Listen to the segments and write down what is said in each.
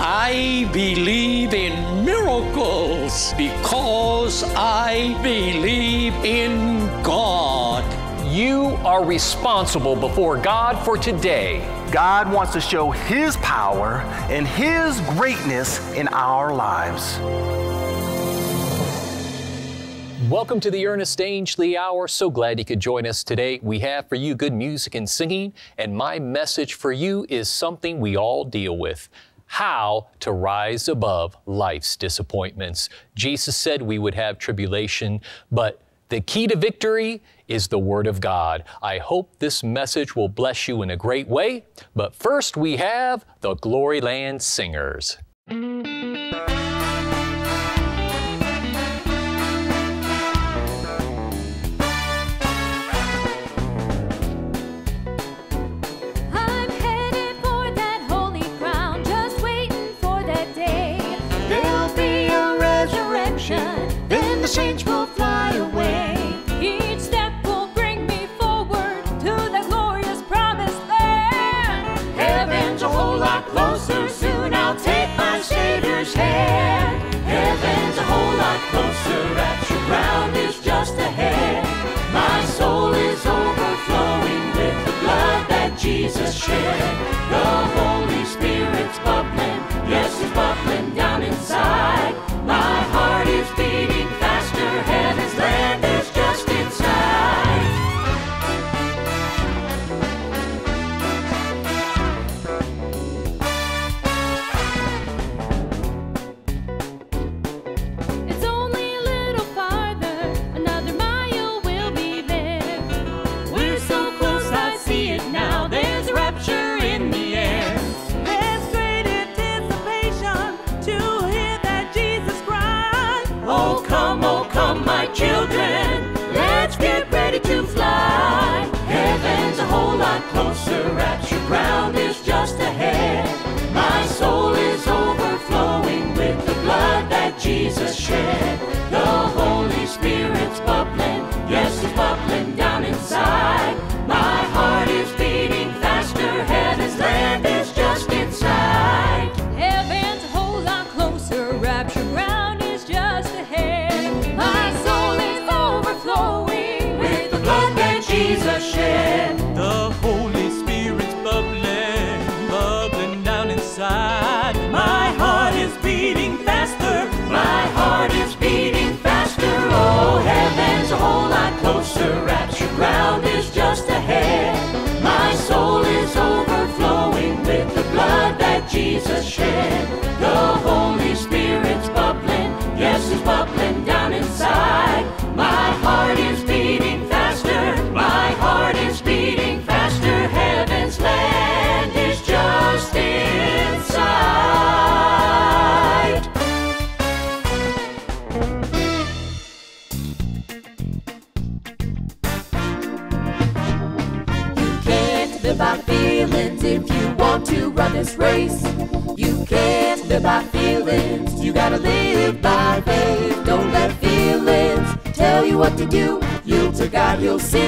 I believe in miracles because I believe in God. You are responsible before God for today. God wants to show His power and His greatness in our lives. Welcome to the Ernest Angley Hour. So glad you could join us today. We have for you good music and singing, and my message for you is something we all deal with how to rise above life's disappointments. Jesus said we would have tribulation, but the key to victory is the Word of God. I hope this message will bless you in a great way. But first, we have the Gloryland Singers. Hand. Heaven's a whole lot closer, rapture ground is just ahead. My soul is overflowing with the blood that Jesus shed.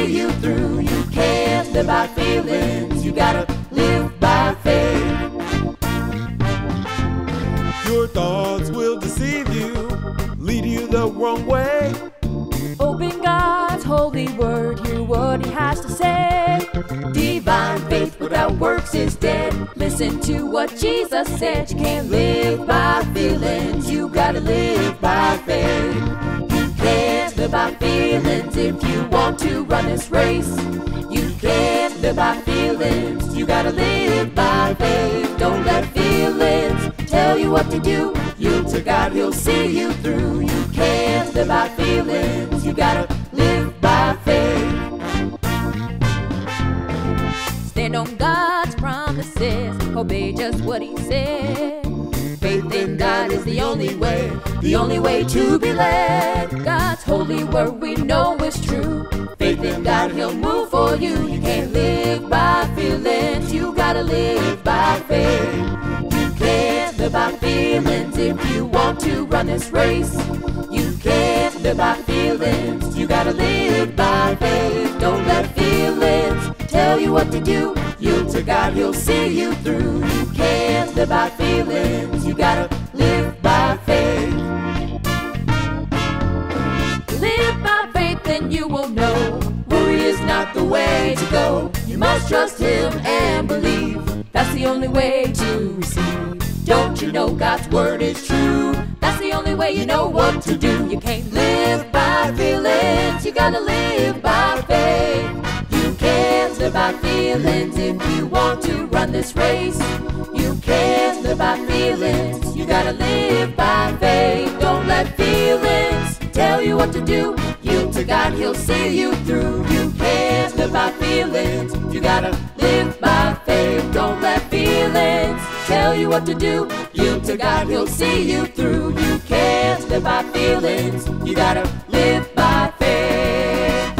See you through. You can't live by feelings, you gotta live by faith. Your thoughts will deceive you, lead you the wrong way. Open God's holy word, hear what He has to say. Divine faith without works is dead. Listen to what Jesus said. You can't live by feelings, you gotta live by faith. You can't live by feelings if you want to run this race. You can't live by feelings, you gotta live by faith. Don't let feelings tell you what to do. Yield to God, He'll see you through. You can't live by feelings, you gotta live by faith. Stand on God's promises, obey just what He said. The only way, the only way to be led. God's holy word we know is true. Faith in God, He'll move for you. You can't live by feelings, you gotta live by faith. You can't live by feelings if you want to run this race. You can't live by feelings, you gotta live by faith. Don't let feelings tell you what to do. Yield to God, He'll see you through. You can't live by feelings, You gotta live faith. Live by faith, and you will know. Worry is not the way to go. You must trust Him and believe. That's the only way to receive. Don't you know God's word is true? That's the only way you know what to do. You can't live by feelings, you gotta live by faith. You can't live by feelings if you want to run this race. You can't live by feelings, you gotta live by faith. Don't let feelings tell you what to do. Yield to God, He'll see you through. You can't live by feelings, you gotta live by faith. Don't let feelings tell you what to do. Yield to God, He'll see you through. You can't live by feelings, you gotta live by faith.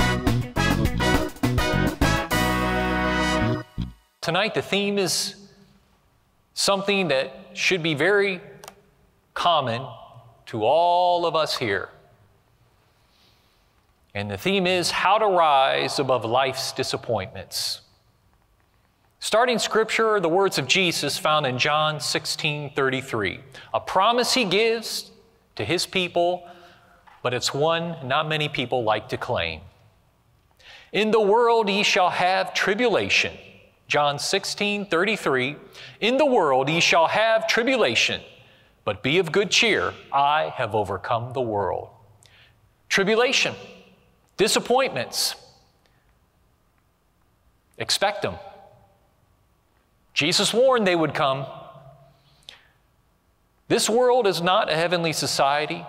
Tonight, the theme is something that should be very common to all of us here. And the theme is how to rise above life's disappointments. Starting scripture the words of Jesus found in John 16 33, a promise he gives to his people, but it's one not many people like to claim. In the world ye shall have tribulation. John 16 33, in the world ye shall have tribulation, but be of good cheer, I have overcome the world. Tribulation, disappointments, expect them. Jesus warned they would come. This world is not a heavenly society.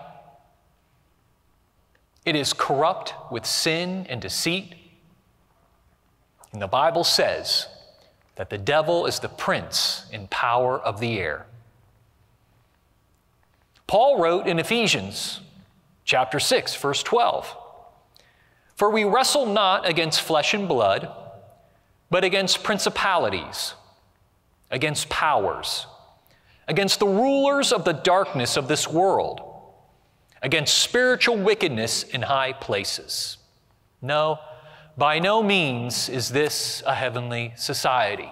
It is corrupt with sin and deceit. And the Bible says that the devil is the prince in power of the air. Paul wrote in Ephesians chapter 6, verse 12 For we wrestle not against flesh and blood, but against principalities against powers, against the rulers of the darkness of this world, against spiritual wickedness in high places. No, by no means is this a heavenly society.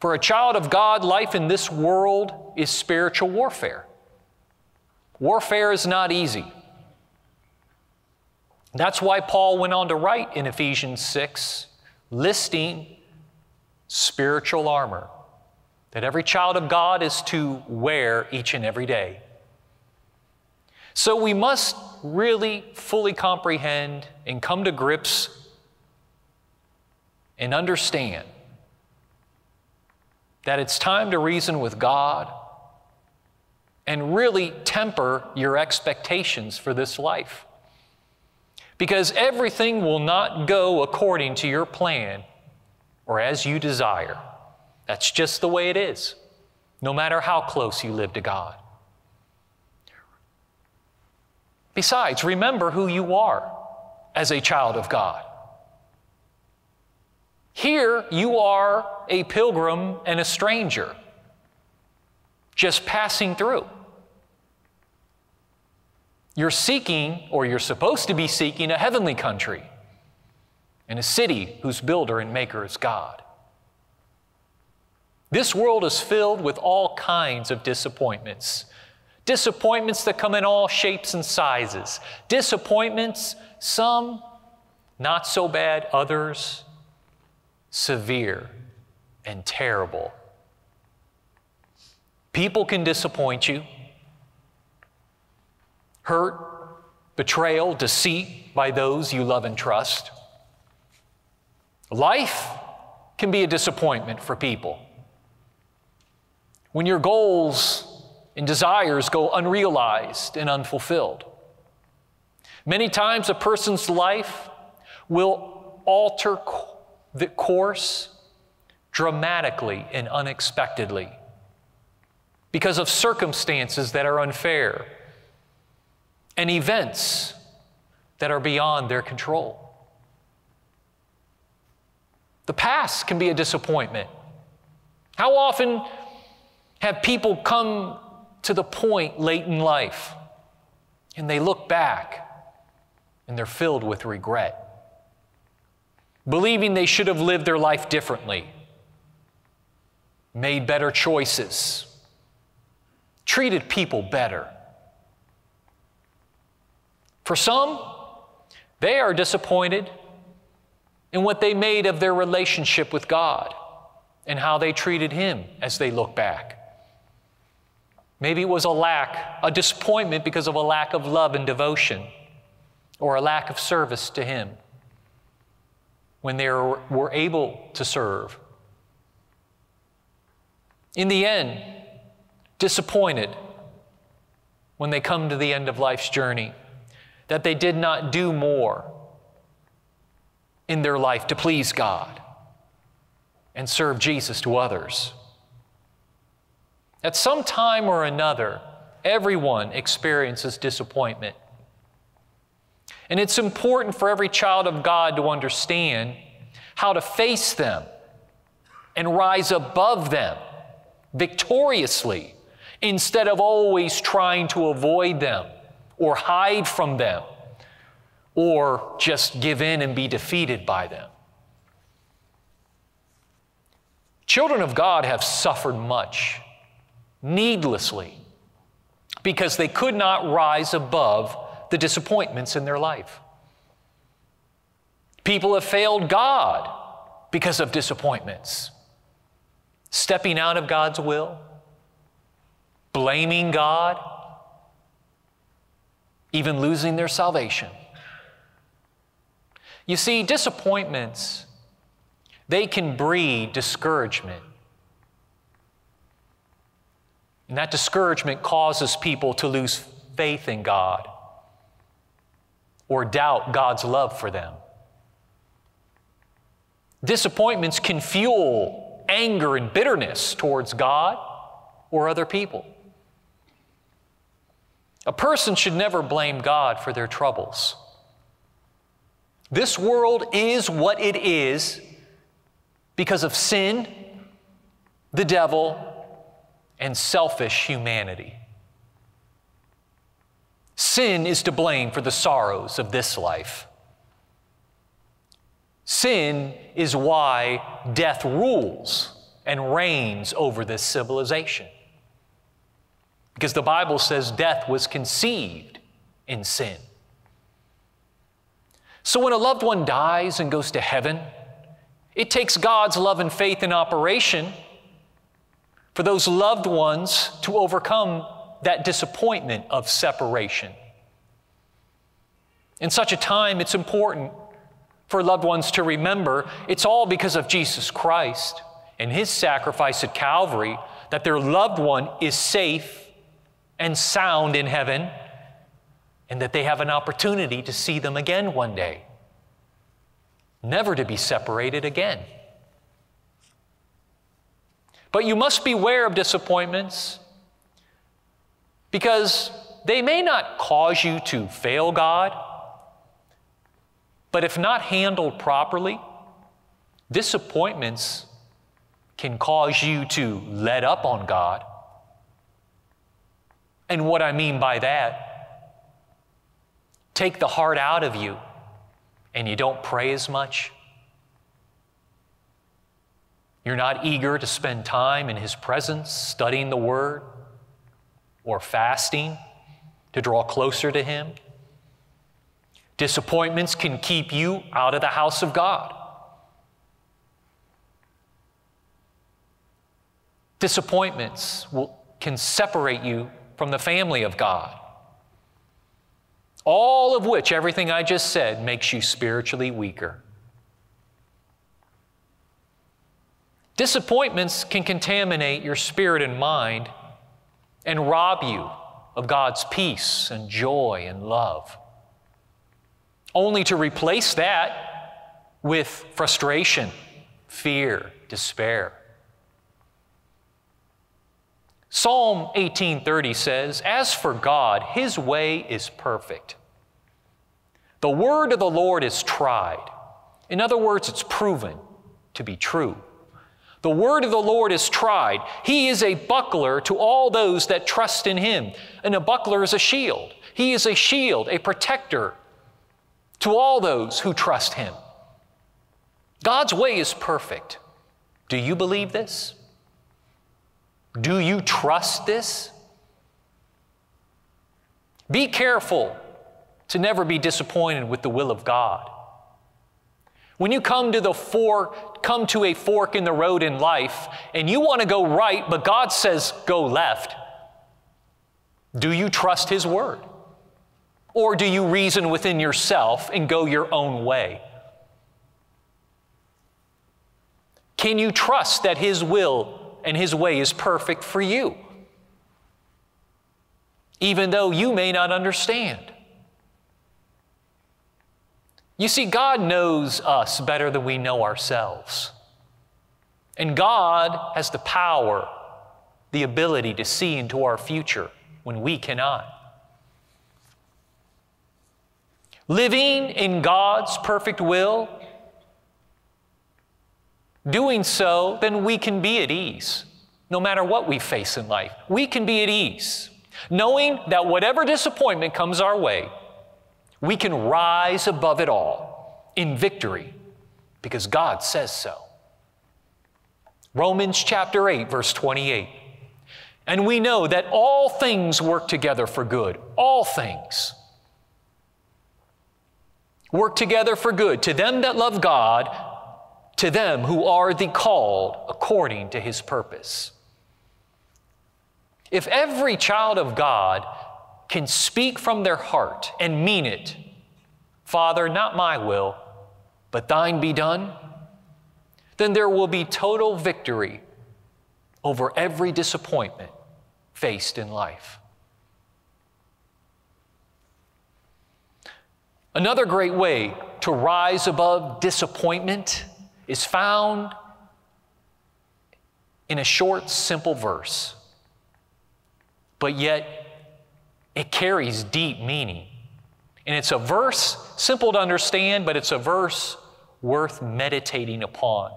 For a child of God, life in this world is spiritual warfare. Warfare is not easy. That's why Paul went on to write in Ephesians 6, listing spiritual armor that every child of God is to wear each and every day. So we must really fully comprehend and come to grips and understand that it's time to reason with God and really temper your expectations for this life. Because everything will not go according to your plan or as you desire. That's just the way it is, no matter how close you live to God. Besides, remember who you are as a child of God. Here, you are a pilgrim and a stranger, just passing through. You're seeking, or you're supposed to be seeking, a heavenly country and a city whose builder and maker is God. This world is filled with all kinds of disappointments. Disappointments that come in all shapes and sizes. Disappointments, some not so bad, others severe and terrible. People can disappoint you, hurt, betrayal, deceit by those you love and trust. Life can be a disappointment for people. When your goals and desires go unrealized and unfulfilled. Many times a person's life will alter the course dramatically and unexpectedly because of circumstances that are unfair and events that are beyond their control. The past can be a disappointment. How often have people come to the point late in life and they look back and they're filled with regret, believing they should have lived their life differently, made better choices, treated people better. For some, they are disappointed in what they made of their relationship with God and how they treated Him as they look back. Maybe it was a lack, a disappointment because of a lack of love and devotion or a lack of service to Him when they were able to serve. In the end, disappointed when they come to the end of life's journey that they did not do more in their life to please God and serve Jesus to others. At some time or another, everyone experiences disappointment. And it's important for every child of God to understand how to face them and rise above them victoriously instead of always trying to avoid them or hide from them or just give in and be defeated by them. Children of God have suffered much, needlessly, because they could not rise above the disappointments in their life. People have failed God because of disappointments, stepping out of God's will, blaming God, even losing their salvation. You see, disappointments, they can breed discouragement. And that discouragement causes people to lose faith in God or doubt God's love for them. Disappointments can fuel anger and bitterness towards God or other people. A person should never blame God for their troubles. This world is what it is because of sin, the devil, and selfish humanity. Sin is to blame for the sorrows of this life. Sin is why death rules and reigns over this civilization. Because the Bible says death was conceived in sin. So when a loved one dies and goes to heaven, it takes God's love and faith in operation for those loved ones to overcome that disappointment of separation. In such a time, it's important for loved ones to remember it's all because of Jesus Christ and His sacrifice at Calvary that their loved one is safe and sound in heaven and that they have an opportunity to see them again one day, never to be separated again. But you must beware of disappointments because they may not cause you to fail God, but if not handled properly, disappointments can cause you to let up on God. And what I mean by that take the heart out of you and you don't pray as much. You're not eager to spend time in His presence, studying the Word, or fasting to draw closer to Him. Disappointments can keep you out of the house of God. Disappointments will, can separate you from the family of God. All of which, everything I just said, makes you spiritually weaker. Disappointments can contaminate your spirit and mind and rob you of God's peace and joy and love, only to replace that with frustration, fear, despair. Psalm 18:30 says, "As for God, his way is perfect. The word of the Lord is tried." In other words, it's proven to be true. The word of the Lord is tried. He is a buckler to all those that trust in him. And a buckler is a shield. He is a shield, a protector to all those who trust him. God's way is perfect. Do you believe this? Do you trust this? Be careful to never be disappointed with the will of God. When you come to the fork, come to a fork in the road in life and you want to go right, but God says go left, do you trust His word? Or do you reason within yourself and go your own way? Can you trust that His will and His way is perfect for you? Even though you may not understand. You see, God knows us better than we know ourselves. And God has the power, the ability to see into our future when we cannot. Living in God's perfect will, doing so, then we can be at ease no matter what we face in life. We can be at ease, knowing that whatever disappointment comes our way, we can rise above it all in victory because God says so. Romans chapter 8, verse 28. And we know that all things work together for good. All things work together for good to them that love God, to them who are the called according to his purpose. If every child of God can speak from their heart and mean it, Father, not my will, but thine be done, then there will be total victory over every disappointment faced in life. Another great way to rise above disappointment is found in a short, simple verse, but yet it carries deep meaning. And it's a verse simple to understand, but it's a verse worth meditating upon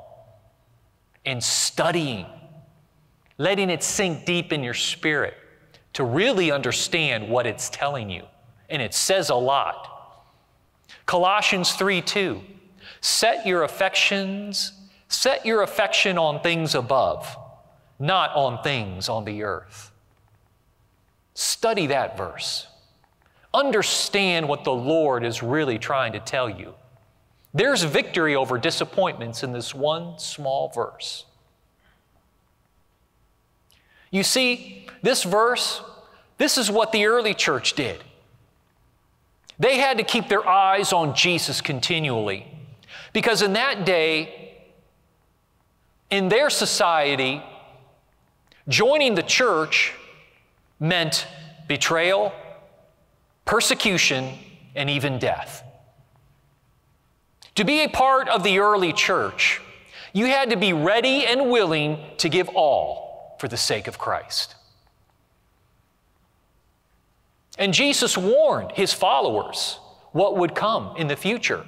and studying, letting it sink deep in your spirit to really understand what it's telling you. And it says a lot. Colossians 3 2. Set your affections, set your affection on things above, not on things on the earth. Study that verse. Understand what the Lord is really trying to tell you. There's victory over disappointments in this one small verse. You see, this verse, this is what the early church did. They had to keep their eyes on Jesus continually. Because in that day, in their society, joining the church meant betrayal, persecution, and even death. To be a part of the early church, you had to be ready and willing to give all for the sake of Christ. And Jesus warned his followers what would come in the future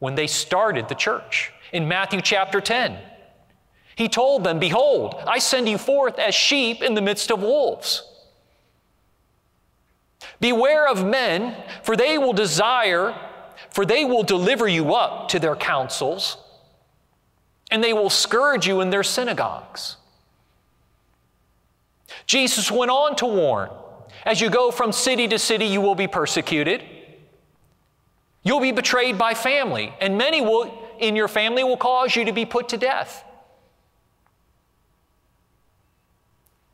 when they started the church. In Matthew chapter 10, he told them, Behold, I send you forth as sheep in the midst of wolves. Beware of men, for they will desire, for they will deliver you up to their councils, and they will scourge you in their synagogues. Jesus went on to warn as you go from city to city, you will be persecuted. You'll be betrayed by family, and many will, in your family will cause you to be put to death.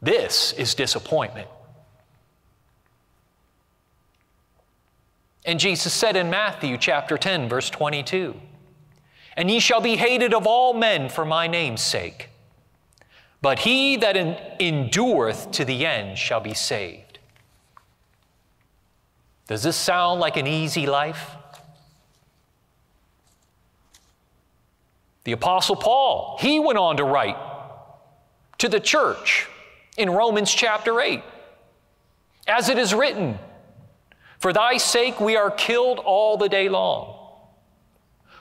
This is disappointment. And Jesus said in Matthew chapter 10, verse 22, And ye shall be hated of all men for my name's sake, but he that endureth to the end shall be saved. Does this sound like an easy life? The Apostle Paul, he went on to write to the church in Romans chapter 8, as it is written, For thy sake we are killed all the day long.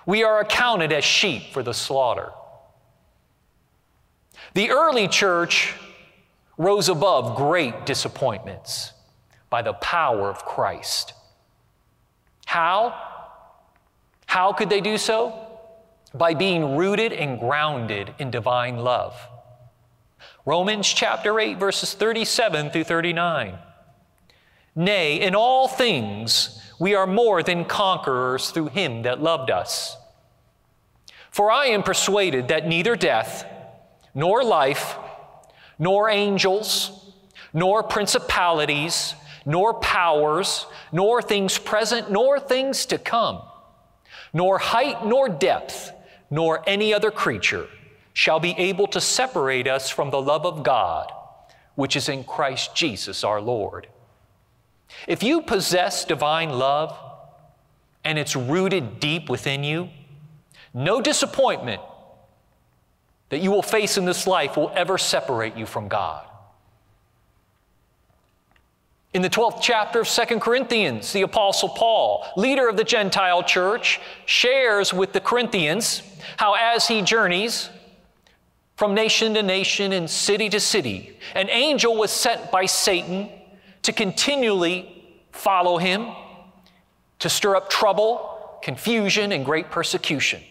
We are accounted as sheep for the slaughter. The early church rose above great disappointments by the power of Christ. How? How could they do so? By being rooted and grounded in divine love. Romans chapter 8, verses 37 through 39. Nay, in all things we are more than conquerors through him that loved us. For I am persuaded that neither death, nor life, nor angels, nor principalities, nor powers, nor things present, nor things to come, nor height, nor depth, nor any other creature shall be able to separate us from the love of God, which is in Christ Jesus our Lord. If you possess divine love and it's rooted deep within you, no disappointment that you will face in this life will ever separate you from God. In the 12th chapter of 2 Corinthians, the Apostle Paul, leader of the Gentile church, shares with the Corinthians how as he journeys from nation to nation and city to city, an angel was sent by Satan to continually follow him, to stir up trouble, confusion, and great persecution.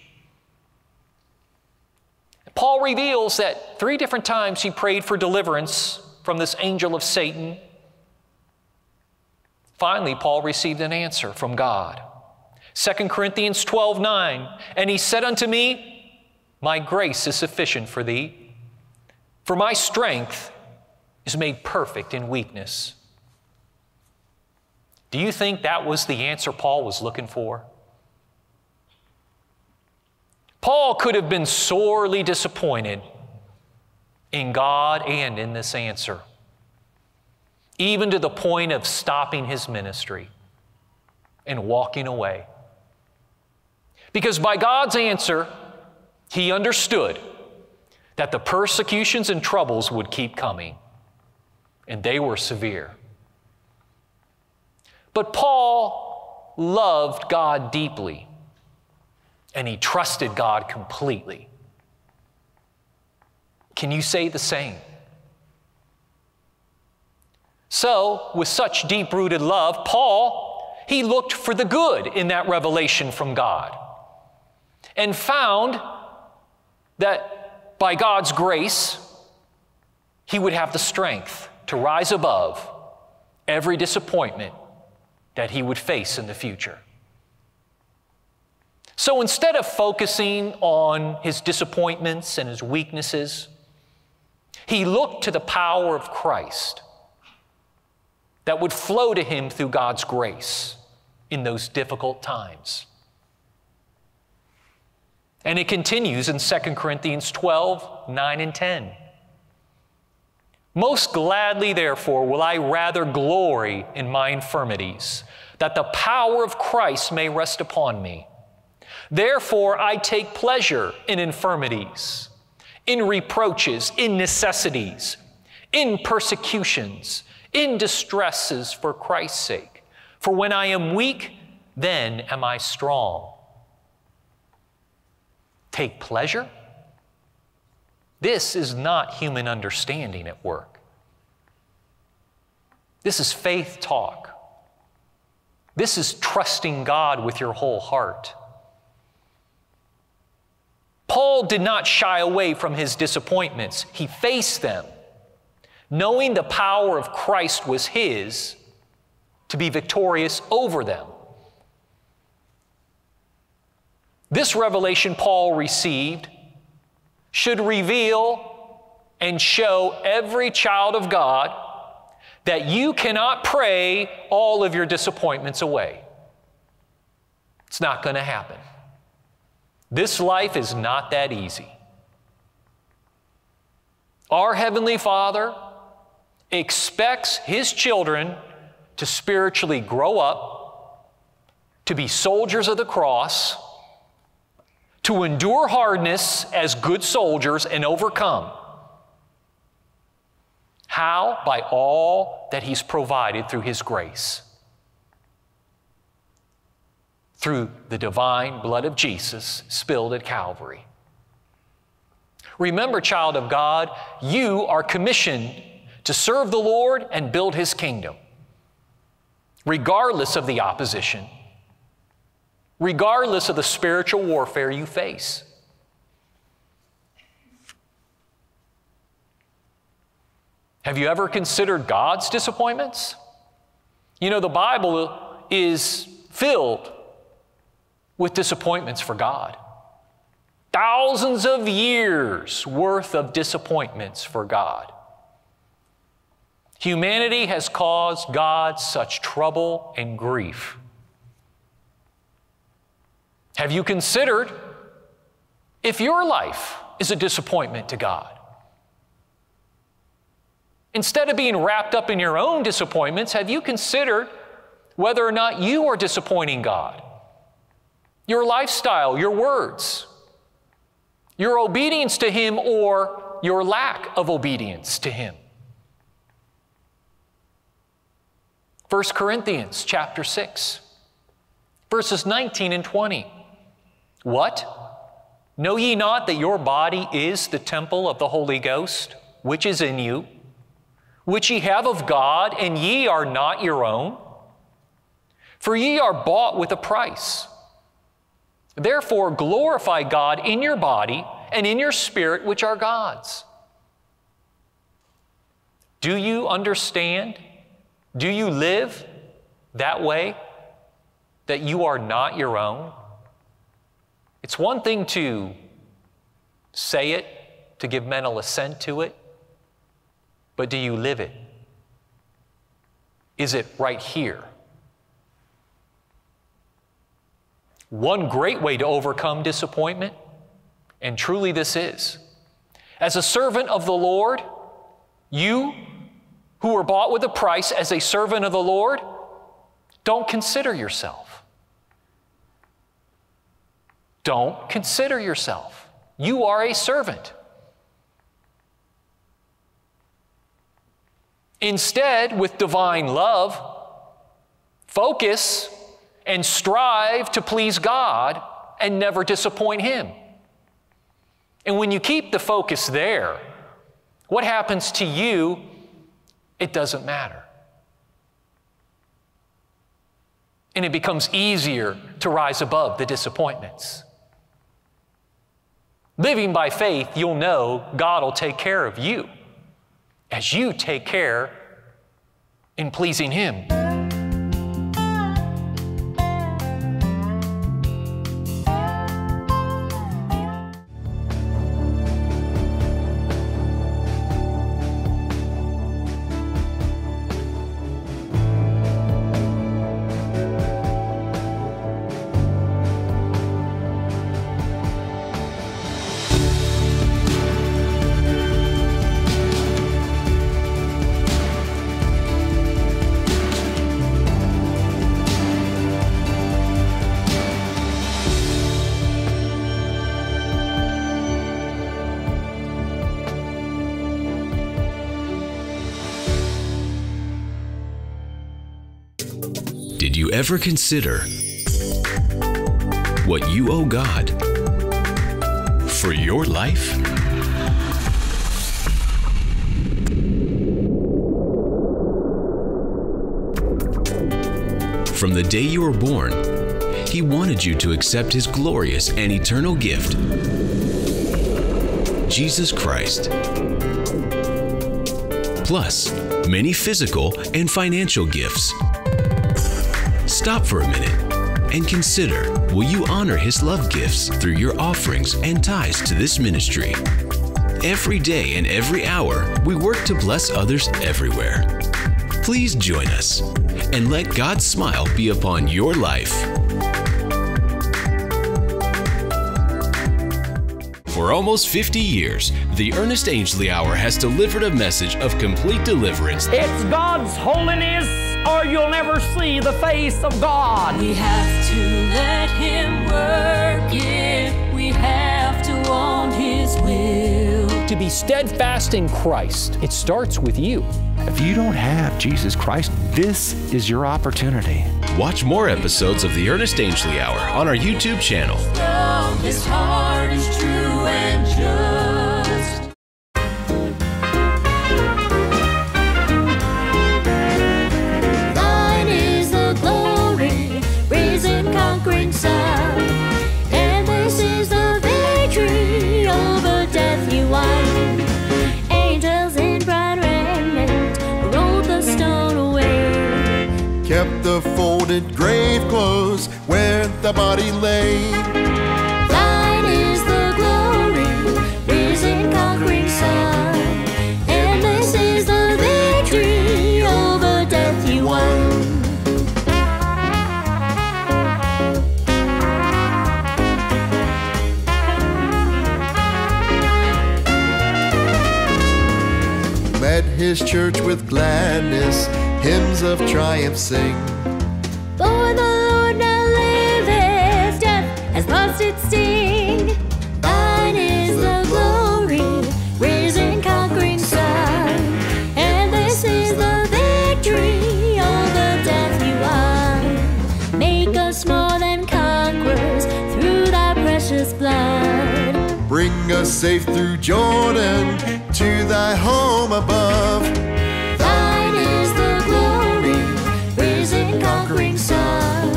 Paul reveals that three different times he prayed for deliverance from this angel of Satan. Finally, Paul received an answer from God. 2 Corinthians 12 9, and he said unto me, My grace is sufficient for thee, for my strength is made perfect in weakness. Do you think that was the answer Paul was looking for? Paul could have been sorely disappointed in God and in this answer, even to the point of stopping his ministry and walking away. Because by God's answer, he understood that the persecutions and troubles would keep coming, and they were severe. But Paul loved God deeply and he trusted God completely. Can you say the same? So, with such deep rooted love, Paul, he looked for the good in that revelation from God and found that by God's grace, he would have the strength to rise above every disappointment that he would face in the future. So instead of focusing on his disappointments and his weaknesses, he looked to the power of Christ that would flow to him through God's grace in those difficult times. And it continues in 2 Corinthians 12 9 and 10. Most gladly, therefore, will I rather glory in my infirmities, that the power of Christ may rest upon me. Therefore, I take pleasure in infirmities, in reproaches, in necessities, in persecutions, in distresses for Christ's sake. For when I am weak, then am I strong. Take pleasure? This is not human understanding at work. This is faith talk. This is trusting God with your whole heart. Paul did not shy away from his disappointments, he faced them, knowing the power of Christ was his to be victorious over them. This revelation Paul received should reveal and show every child of God that you cannot pray all of your disappointments away. It's not going to happen. This life is not that easy. Our Heavenly Father expects His children to spiritually grow up, to be soldiers of the cross, to endure hardness as good soldiers and overcome. How? By all that He's provided through His grace through the divine blood of Jesus spilled at Calvary. Remember, child of God, you are commissioned to serve the Lord and build His kingdom, regardless of the opposition, regardless of the spiritual warfare you face. Have you ever considered God's disappointments? You know, the Bible is filled with disappointments for God. Thousands of years worth of disappointments for God. Humanity has caused God such trouble and grief. Have you considered if your life is a disappointment to God? Instead of being wrapped up in your own disappointments, have you considered whether or not you are disappointing God? Your lifestyle, your words, your obedience to Him, or your lack of obedience to Him. 1 Corinthians chapter 6, verses 19 and 20. What? Know ye not that your body is the temple of the Holy Ghost, which is in you, which ye have of God, and ye are not your own? For ye are bought with a price. Therefore, glorify God in your body and in your spirit, which are God's. Do you understand? Do you live that way? That you are not your own? It's one thing to say it, to give mental assent to it, but do you live it? Is it right here? One great way to overcome disappointment, and truly this is, as a servant of the Lord, you who were bought with a price as a servant of the Lord, don't consider yourself. Don't consider yourself. You are a servant. Instead, with divine love, focus and strive to please God and never disappoint Him. And when you keep the focus there, what happens to you, it doesn't matter. And it becomes easier to rise above the disappointments. Living by faith, you'll know God will take care of you as you take care in pleasing Him. Ever consider what you owe God for your life? From the day you were born, He wanted you to accept His glorious and eternal gift, Jesus Christ. Plus, many physical and financial gifts. Stop for a minute and consider will you honor His love gifts through your offerings and ties to this ministry? Every day and every hour, we work to bless others everywhere. Please join us and let God's smile be upon your life. For almost 50 years, the Ernest Angley Hour has delivered a message of complete deliverance It's God's holiness, you'll never see the face of God. We have to let Him work it. We have to own His will. To be steadfast in Christ, it starts with you. If you don't have Jesus Christ, this is your opportunity. Watch more episodes of the Ernest Angley Hour on our YouTube channel. Folded grave clothes where the body lay. Thine is the glory, risen conquering Son, and this is the victory over death you won. Let his church with gladness hymns of triumph sing. Us safe through Jordan to thy home above. Thine is the glory, risen conquering Son,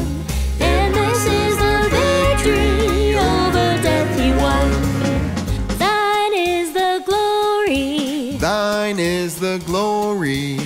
and this is the victory over death you won. Thine is the glory, Thine is the glory.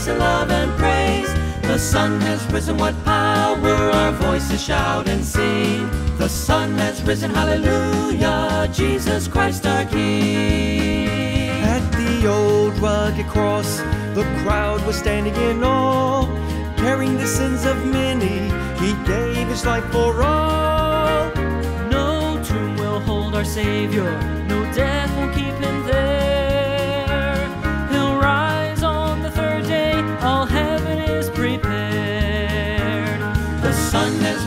Rejoice in love and praise. The sun has risen, what power? Our voices shout and sing. The sun has risen, hallelujah. Jesus Christ our King. At the old rugged cross, the crowd was standing in awe. Carrying the sins of many, he gave his life for all. No tomb will hold our Savior, no death will keep him there.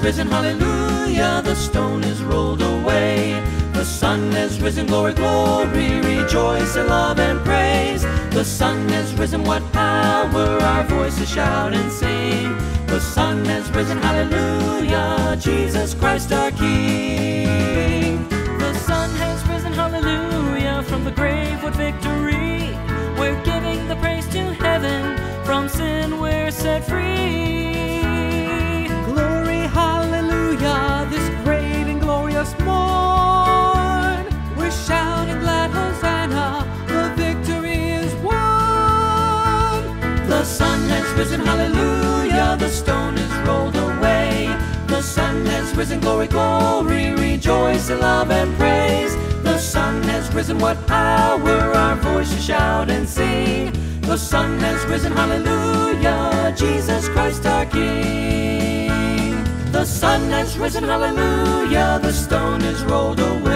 Risen, hallelujah, the stone is rolled away. The sun has risen, glory, glory, rejoice in love and praise. The sun has risen, what power, our voices shout and sing. The sun has risen, hallelujah, Jesus Christ our King. The sun has risen, hallelujah, from the grave what victory. We're giving the praise to heaven, from sin we're set free. Risen, glory, glory, rejoice in love and praise. The sun has risen, what power, our voices shout and sing. The sun has risen, hallelujah, Jesus Christ our King. The sun has risen, hallelujah, the stone is rolled away.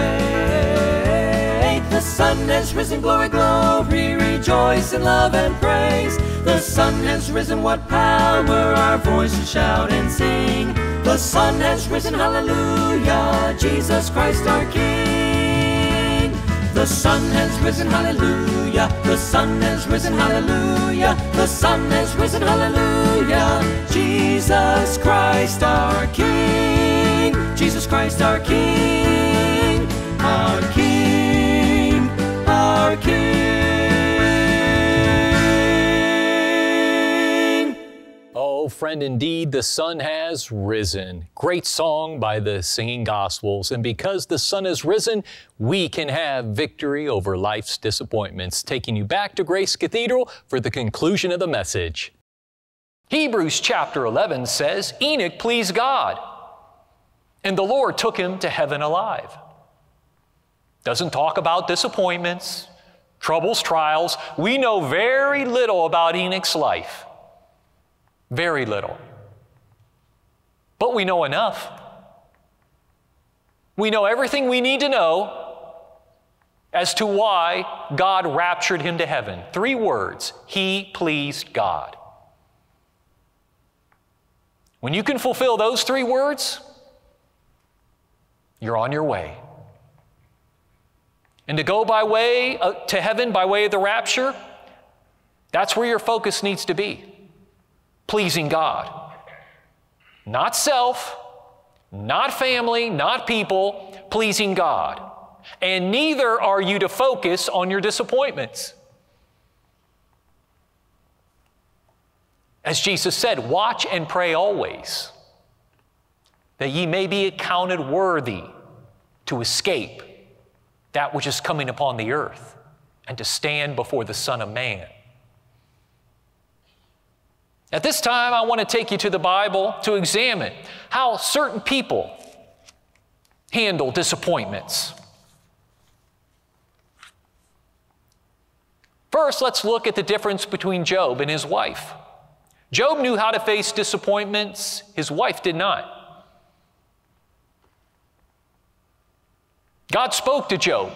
The sun has risen, glory, glory, rejoice in love and praise. The sun has risen, what power, our voices shout and sing. The sun has risen, hallelujah, Jesus Christ our King. The sun has risen, hallelujah. The sun has risen, hallelujah. The sun has risen, hallelujah. Jesus Christ our King. Jesus Christ our King. Our King. Friend, indeed, the sun has risen. Great song by the Singing Gospels. And because the sun has risen, we can have victory over life's disappointments. Taking you back to Grace Cathedral for the conclusion of the message. Hebrews chapter 11 says, Enoch pleased God, and the Lord took him to heaven alive. Doesn't talk about disappointments, troubles, trials. We know very little about Enoch's life. Very little. But we know enough. We know everything we need to know as to why God raptured him to heaven. Three words He pleased God. When you can fulfill those three words, you're on your way. and to go by way uh, to heaven by way of the rapture, that's where your focus needs to be. Pleasing God. Not self, not family, not people, pleasing God. And neither are you to focus on your disappointments. As Jesus said, watch and pray always, that ye may be accounted worthy to escape that which is coming upon the earth and to stand before the Son of Man. At this time, I want to take you to the Bible to examine how certain people handle disappointments. First, let's look at the difference between Job and his wife. Job knew how to face disappointments, his wife did not. God spoke to Job,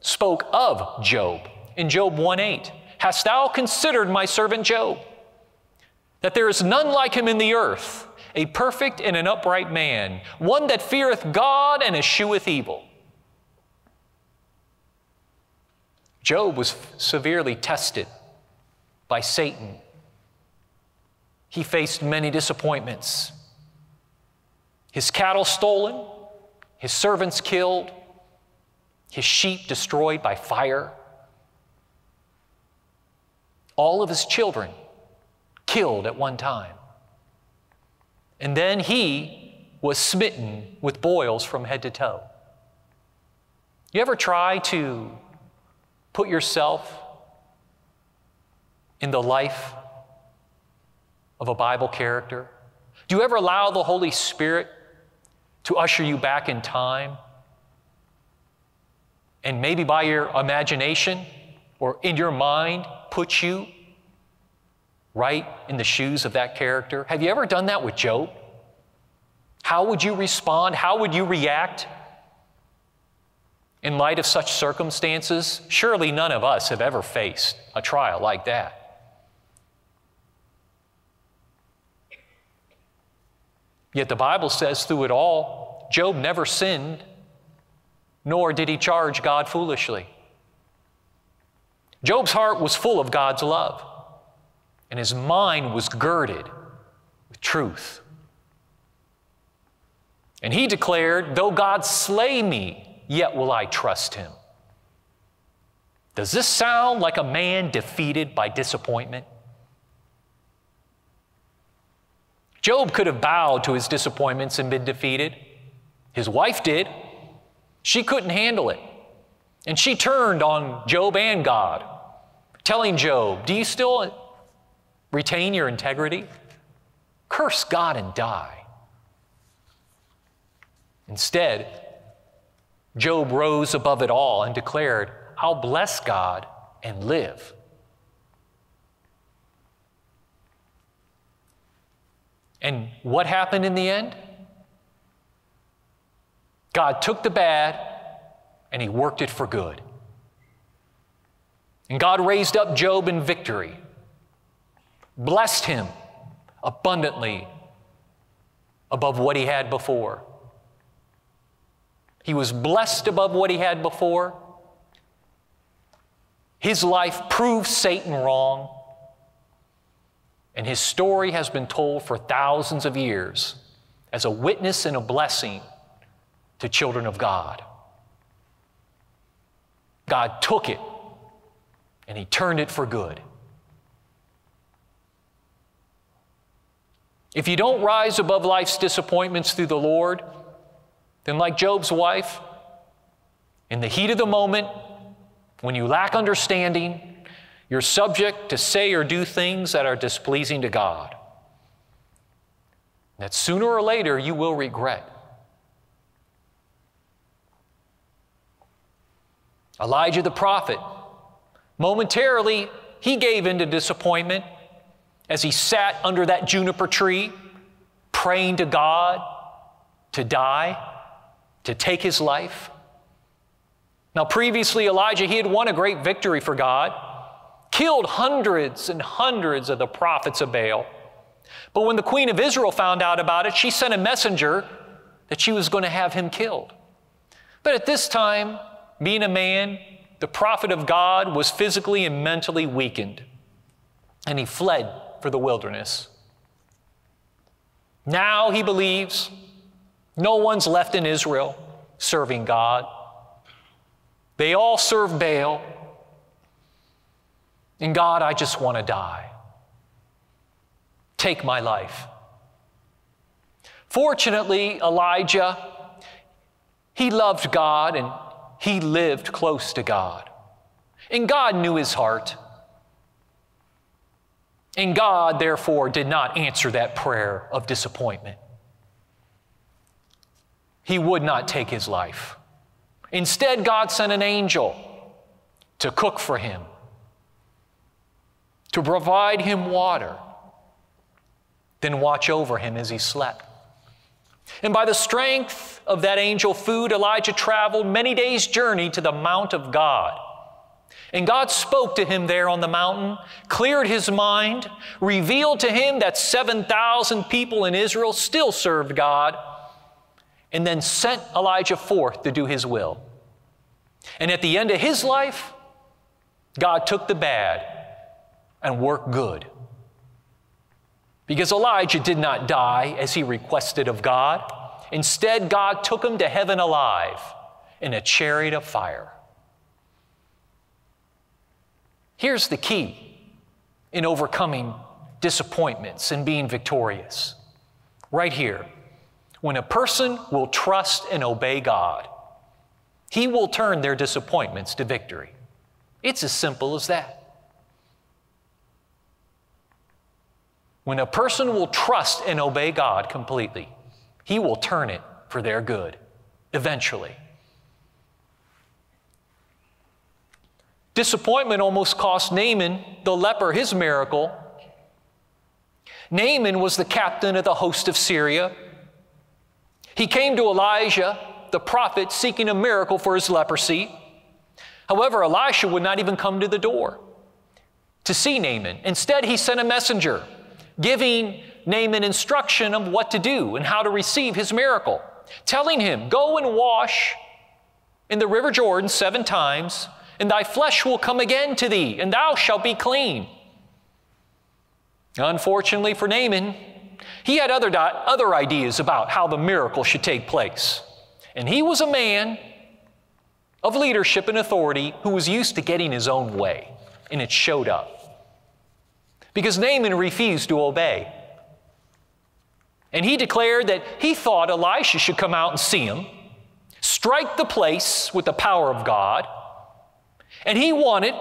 spoke of Job in Job 1 8. Hast thou considered my servant Job? That there is none like him in the earth, a perfect and an upright man, one that feareth God and escheweth evil. Job was severely tested by Satan. He faced many disappointments. His cattle stolen, his servants killed, his sheep destroyed by fire, all of his children killed at one time. And then he was smitten with boils from head to toe. You ever try to put yourself in the life of a Bible character? Do you ever allow the Holy Spirit to usher you back in time? And maybe by your imagination or in your mind, put you right in the shoes of that character? Have you ever done that with Job? How would you respond? How would you react in light of such circumstances? Surely none of us have ever faced a trial like that. Yet the Bible says through it all, Job never sinned, nor did he charge God foolishly. Job's heart was full of God's love, and his mind was girded with truth. And he declared, Though God slay me, yet will I trust him. Does this sound like a man defeated by disappointment? Job could have bowed to his disappointments and been defeated. His wife did. She couldn't handle it. And she turned on Job and God, telling Job, Do you still retain your integrity? Curse God and die. Instead, Job rose above it all and declared, I'll bless God and live. And what happened in the end? God took the bad and he worked it for good. And God raised up Job in victory, blessed him abundantly above what he had before. He was blessed above what he had before. His life proved Satan wrong. And his story has been told for thousands of years as a witness and a blessing to children of God. God took it and he turned it for good. If you don't rise above life's disappointments through the Lord, then, like Job's wife, in the heat of the moment, when you lack understanding, you're subject to say or do things that are displeasing to God. That sooner or later you will regret. Elijah the prophet, momentarily, he gave in to disappointment as he sat under that juniper tree, praying to God to die to take his life. Now, previously, Elijah, he had won a great victory for God, killed hundreds and hundreds of the prophets of Baal. But when the queen of Israel found out about it, she sent a messenger that she was going to have him killed. But at this time, being a man, the prophet of God was physically and mentally weakened, and he fled for the wilderness. Now he believes no one's left in Israel serving God. They all serve Baal. And God, I just want to die. Take my life. Fortunately, Elijah, he loved God and he lived close to God. And God knew his heart. And God, therefore, did not answer that prayer of disappointment. He would not take his life. Instead, God sent an angel to cook for him, to provide him water, then watch over him as he slept. And by the strength of that angel food, Elijah traveled many days' journey to the Mount of God. And God spoke to him there on the mountain, cleared his mind, revealed to him that 7,000 people in Israel still served God, and then sent Elijah forth to do his will. And at the end of his life, God took the bad and worked good. Because Elijah did not die as he requested of God. Instead, God took him to heaven alive in a chariot of fire. Here's the key in overcoming disappointments and being victorious. Right here. When a person will trust and obey God, he will turn their disappointments to victory. It's as simple as that. When a person will trust and obey God completely, He will turn it for their good eventually. Disappointment almost cost Naaman, the leper, his miracle. Naaman was the captain of the host of Syria. He came to Elijah, the prophet, seeking a miracle for his leprosy. However, Elisha would not even come to the door to see Naaman. Instead, he sent a messenger giving Naaman instruction of what to do and how to receive his miracle, telling him, Go and wash in the river Jordan seven times, and thy flesh will come again to thee, and thou shalt be clean. Unfortunately for Naaman, he had other, other ideas about how the miracle should take place. And he was a man of leadership and authority who was used to getting his own way, and it showed up because Naaman refused to obey. And he declared that he thought Elisha should come out and see him, strike the place with the power of God, and he wanted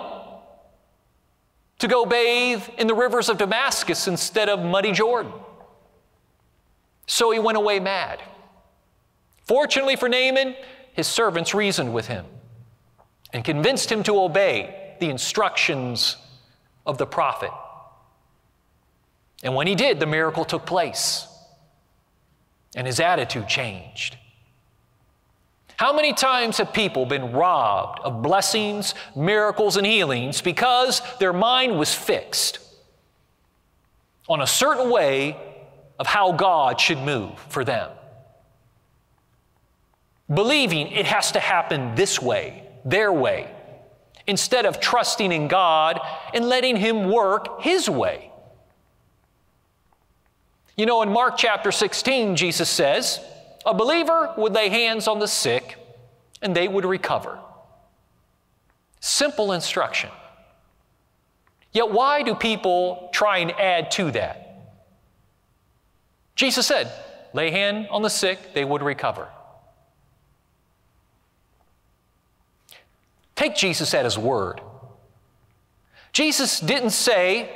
to go bathe in the rivers of Damascus instead of muddy Jordan. So he went away mad. Fortunately for Naaman, his servants reasoned with him and convinced him to obey the instructions of the prophet. And when he did, the miracle took place and his attitude changed. How many times have people been robbed of blessings, miracles, and healings because their mind was fixed on a certain way of how God should move for them? Believing it has to happen this way, their way, instead of trusting in God and letting Him work His way. You know, in Mark chapter 16, Jesus says, A believer would lay hands on the sick and they would recover. Simple instruction. Yet, why do people try and add to that? Jesus said, Lay hand on the sick, they would recover. Take Jesus at his word. Jesus didn't say,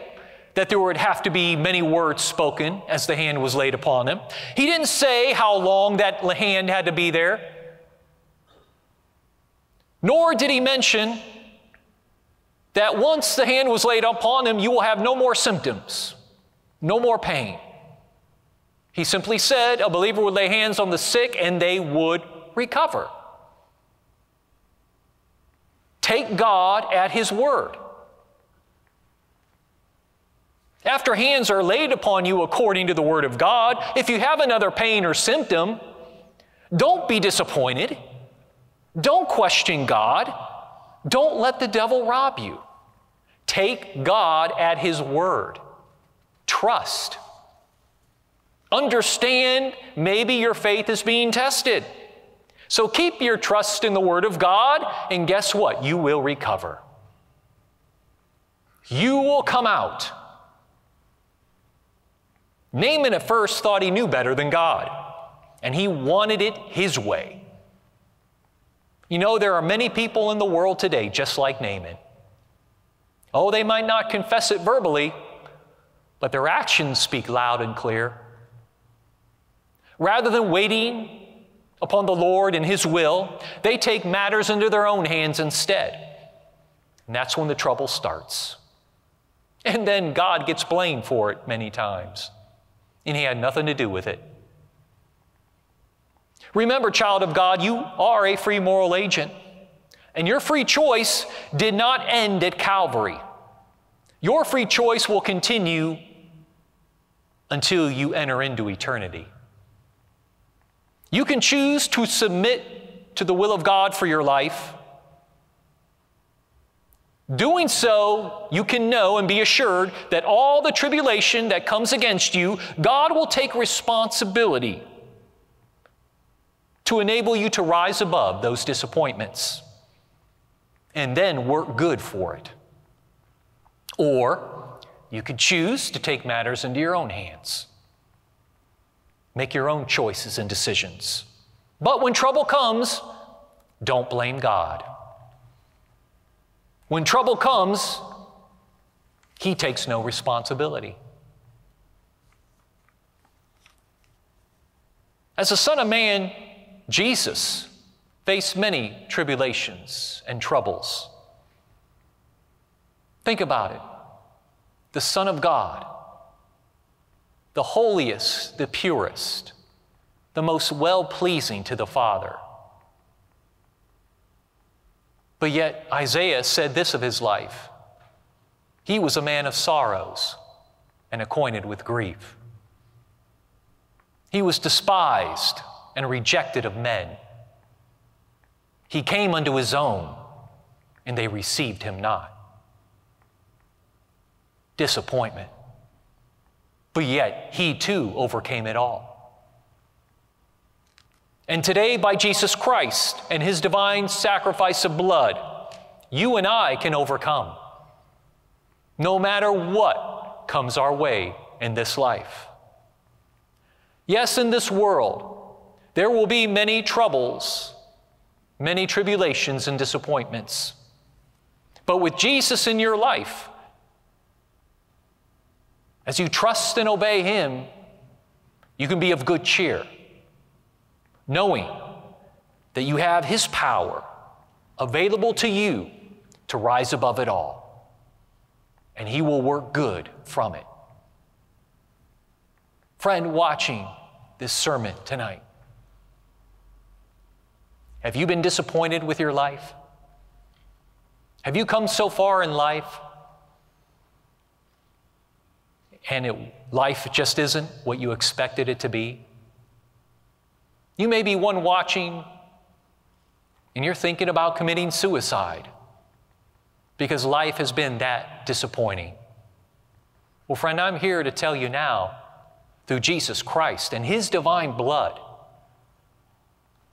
that there would have to be many words spoken as the hand was laid upon him. He didn't say how long that hand had to be there. Nor did he mention that once the hand was laid upon him, you will have no more symptoms, no more pain. He simply said a believer would lay hands on the sick and they would recover. Take God at His word. After hands are laid upon you according to the Word of God, if you have another pain or symptom, don't be disappointed. Don't question God. Don't let the devil rob you. Take God at His word. Trust. Understand maybe your faith is being tested. So keep your trust in the Word of God, and guess what? You will recover. You will come out. Naaman at first thought he knew better than God, and he wanted it his way. You know, there are many people in the world today just like Naaman. Oh, they might not confess it verbally, but their actions speak loud and clear. Rather than waiting upon the Lord and His will, they take matters into their own hands instead. And that's when the trouble starts. And then God gets blamed for it many times. And He had nothing to do with it. Remember, child of God, you are a free moral agent. And your free choice did not end at Calvary. Your free choice will continue until you enter into eternity. You can choose to submit to the will of God for your life. Doing so, you can know and be assured that all the tribulation that comes against you, God will take responsibility to enable you to rise above those disappointments and then work good for it. Or you could choose to take matters into your own hands. Make your own choices and decisions. But when trouble comes, don't blame God. When trouble comes, He takes no responsibility. As a Son of Man, Jesus faced many tribulations and troubles. Think about it. The Son of God the holiest, the purest, the most well pleasing to the Father. But yet, Isaiah said this of his life He was a man of sorrows and acquainted with grief. He was despised and rejected of men. He came unto his own, and they received him not. Disappointment but yet he too overcame it all. And today, by Jesus Christ and his divine sacrifice of blood, you and I can overcome. No matter what comes our way in this life. Yes, in this world, there will be many troubles, many tribulations and disappointments. But with Jesus in your life, as you trust and obey Him, you can be of good cheer, knowing that you have His power available to you to rise above it all, and He will work good from it. Friend, watching this sermon tonight, have you been disappointed with your life? Have you come so far in life and it, life just isn't what you expected it to be. You may be one watching and you're thinking about committing suicide because life has been that disappointing. Well, friend, I'm here to tell you now through Jesus Christ and His divine blood,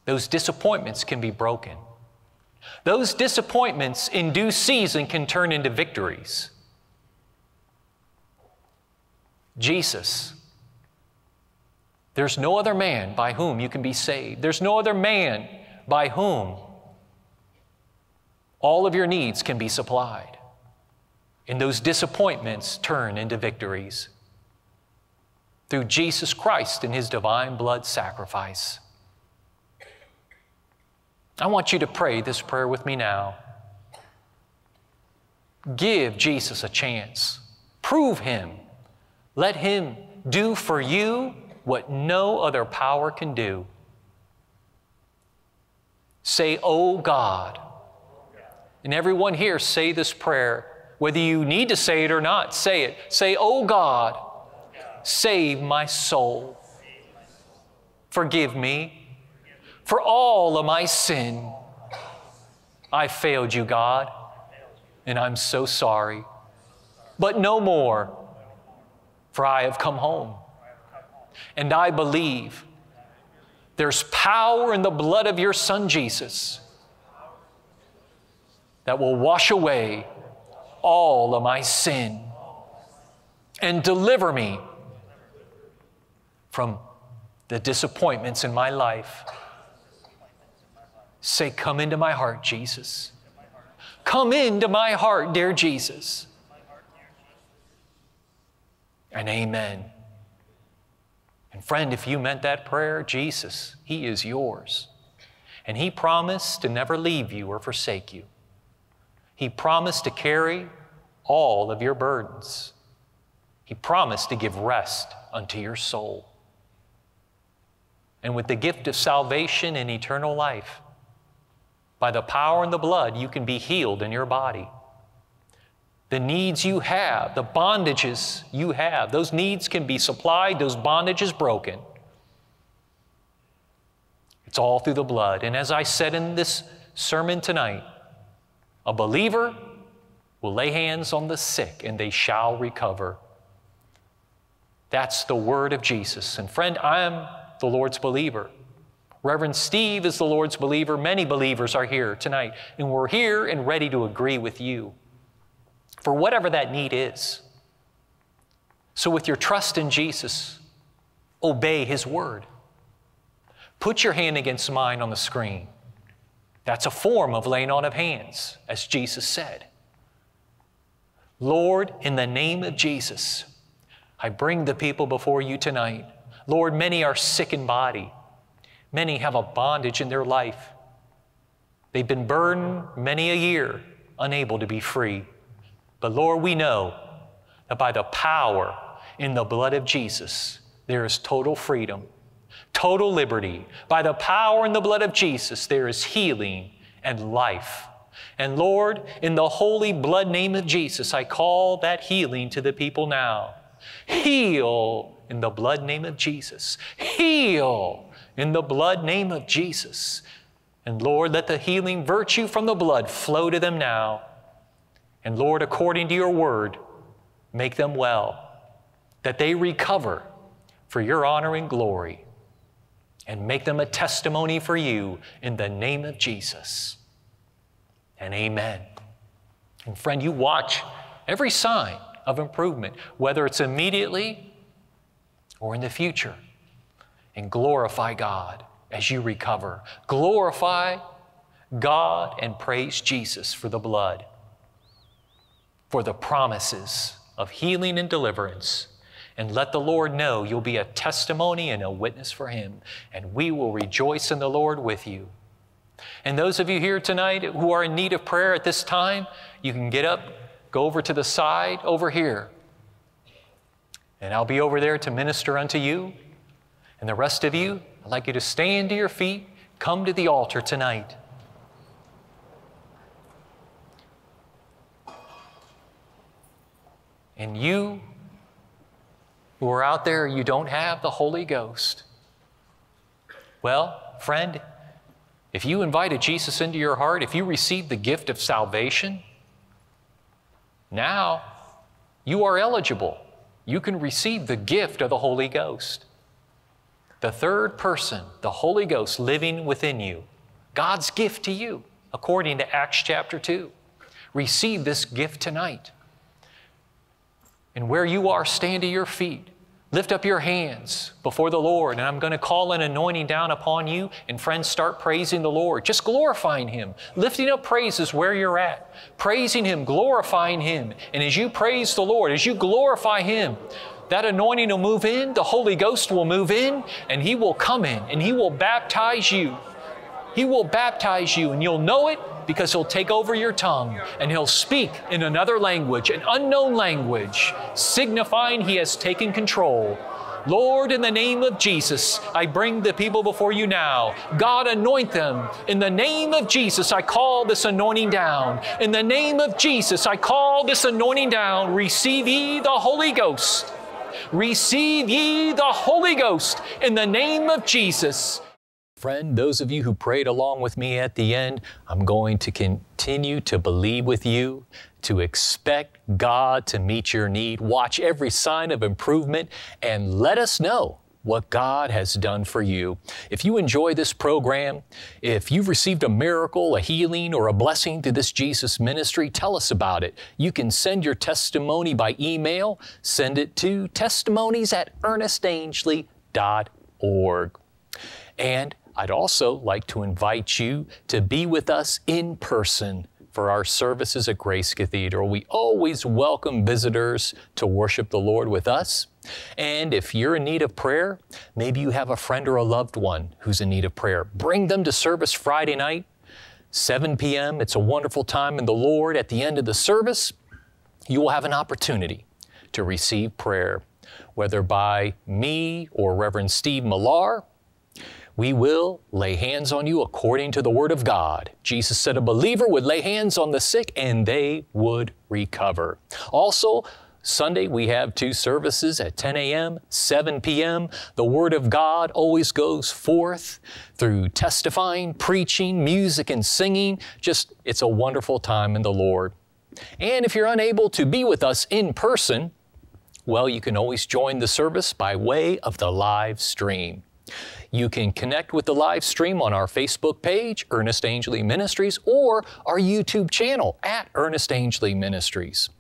those disappointments can be broken. Those disappointments in due season can turn into victories. Jesus. There's no other man by whom you can be saved. There's no other man by whom all of your needs can be supplied. And those disappointments turn into victories through Jesus Christ and His divine blood sacrifice. I want you to pray this prayer with me now. Give Jesus a chance. Prove Him let Him do for you what no other power can do. Say, Oh God. And everyone here say this prayer, whether you need to say it or not, say it. Say, Oh God, save my soul. Forgive me for all of my sin. I failed you, God, and I'm so sorry. But no more, for I have come home. And I believe there's power in the blood of your Son Jesus that will wash away all of my sin and deliver me from the disappointments in my life. Say, Come into my heart, Jesus. Come into my heart, dear Jesus. And amen. And friend, if you meant that prayer, Jesus, He is yours. And He promised to never leave you or forsake you. He promised to carry all of your burdens. He promised to give rest unto your soul. And with the gift of salvation and eternal life, by the power and the blood, you can be healed in your body. The needs you have, the bondages you have, those needs can be supplied, those bondages broken. It's all through the blood. And as I said in this sermon tonight, a believer will lay hands on the sick and they shall recover. That's the word of Jesus. And friend, I am the Lord's believer. Reverend Steve is the Lord's believer. Many believers are here tonight, and we're here and ready to agree with you for whatever that need is. So, with your trust in Jesus, obey His word. Put your hand against mine on the screen. That's a form of laying on of hands, as Jesus said. Lord, in the name of Jesus, I bring the people before you tonight. Lord, many are sick in body. Many have a bondage in their life. They've been burdened many a year, unable to be free. But Lord, we know that by the power in the blood of Jesus, there is total freedom, total liberty. By the power in the blood of Jesus, there is healing and life. And Lord, in the holy blood name of Jesus, I call that healing to the people now. Heal in the blood name of Jesus. Heal in the blood name of Jesus. And Lord, let the healing virtue from the blood flow to them now. And Lord, according to your word, make them well, that they recover for your honor and glory, and make them a testimony for you in the name of Jesus. And amen. And friend, you watch every sign of improvement, whether it's immediately or in the future, and glorify God as you recover. Glorify God and praise Jesus for the blood for the promises of healing and deliverance. And let the Lord know you'll be a testimony and a witness for Him. And we will rejoice in the Lord with you. And those of you here tonight who are in need of prayer at this time, you can get up, go over to the side over here. And I'll be over there to minister unto you. And the rest of you, I'd like you to stand to your feet, come to the altar tonight. And you who are out there, you don't have the Holy Ghost. Well, friend, if you invited Jesus into your heart, if you received the gift of salvation, now you are eligible. You can receive the gift of the Holy Ghost. The third person, the Holy Ghost living within you, God's gift to you, according to Acts chapter 2. Receive this gift tonight. And where you are, stand to your feet. Lift up your hands before the Lord, and I'm going to call an anointing down upon you. And friends, start praising the Lord, just glorifying Him, lifting up praises where you're at, praising Him, glorifying Him. And as you praise the Lord, as you glorify Him, that anointing will move in, the Holy Ghost will move in, and He will come in and He will baptize you. He will baptize you, and you'll know it because He'll take over your tongue and He'll speak in another language, an unknown language, signifying He has taken control. Lord, in the name of Jesus, I bring the people before you now. God, anoint them. In the name of Jesus, I call this anointing down. In the name of Jesus, I call this anointing down. Receive ye the Holy Ghost. Receive ye the Holy Ghost in the name of Jesus. Friend, those of you who prayed along with me at the end, I'm going to continue to believe with you, to expect God to meet your need. Watch every sign of improvement and let us know what God has done for you. If you enjoy this program, if you've received a miracle, a healing, or a blessing through this Jesus ministry, tell us about it. You can send your testimony by email. Send it to testimonies at ErnestAngley.org. And I'd also like to invite you to be with us in person for our services at Grace Cathedral. We always welcome visitors to worship the Lord with us. And if you're in need of prayer, maybe you have a friend or a loved one who's in need of prayer, bring them to service Friday night, 7 p.m. It's a wonderful time in the Lord. At the end of the service, you will have an opportunity to receive prayer, whether by me or Reverend Steve Millar we will lay hands on you according to the Word of God. Jesus said a believer would lay hands on the sick and they would recover. Also, Sunday, we have two services at 10 a.m., 7 p.m. The Word of God always goes forth through testifying, preaching, music, and singing. Just, it's a wonderful time in the Lord. And if you're unable to be with us in person, well, you can always join the service by way of the live stream. You can connect with the live stream on our Facebook page, Ernest Angley Ministries, or our YouTube channel at Ernest Angley Ministries.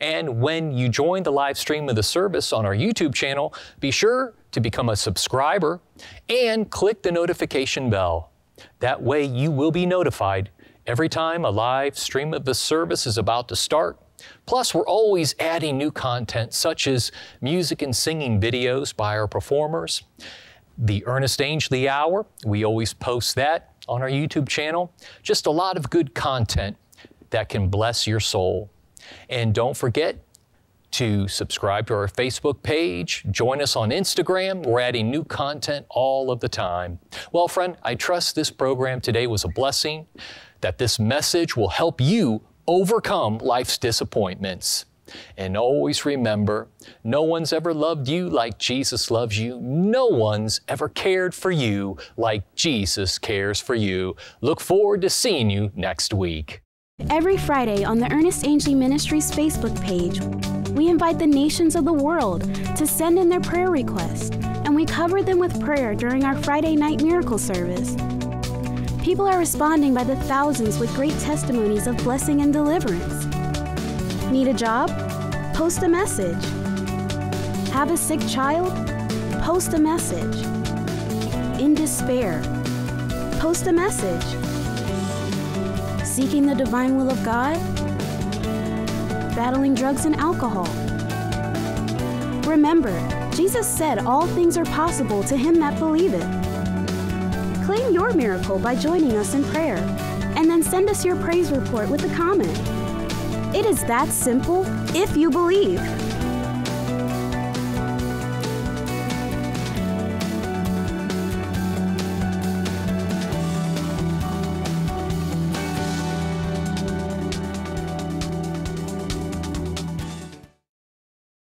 And when you join the live stream of the service on our YouTube channel, be sure to become a subscriber and click the notification bell. That way you will be notified every time a live stream of the service is about to start. Plus, we're always adding new content such as music and singing videos by our performers the Ernest Angley Hour. We always post that on our YouTube channel. Just a lot of good content that can bless your soul. And don't forget to subscribe to our Facebook page, join us on Instagram. We're adding new content all of the time. Well, friend, I trust this program today was a blessing, that this message will help you overcome life's disappointments. And always remember, no one's ever loved you like Jesus loves you. No one's ever cared for you like Jesus cares for you. Look forward to seeing you next week. Every Friday on the Ernest Angley Ministries Facebook page, we invite the nations of the world to send in their prayer requests, and we cover them with prayer during our Friday night miracle service. People are responding by the thousands with great testimonies of blessing and deliverance. Need a job? Post a message. Have a sick child? Post a message. In despair? Post a message. Seeking the divine will of God? Battling drugs and alcohol? Remember, Jesus said all things are possible to him that believeth. Claim your miracle by joining us in prayer, and then send us your praise report with a comment. It is that simple if you believe.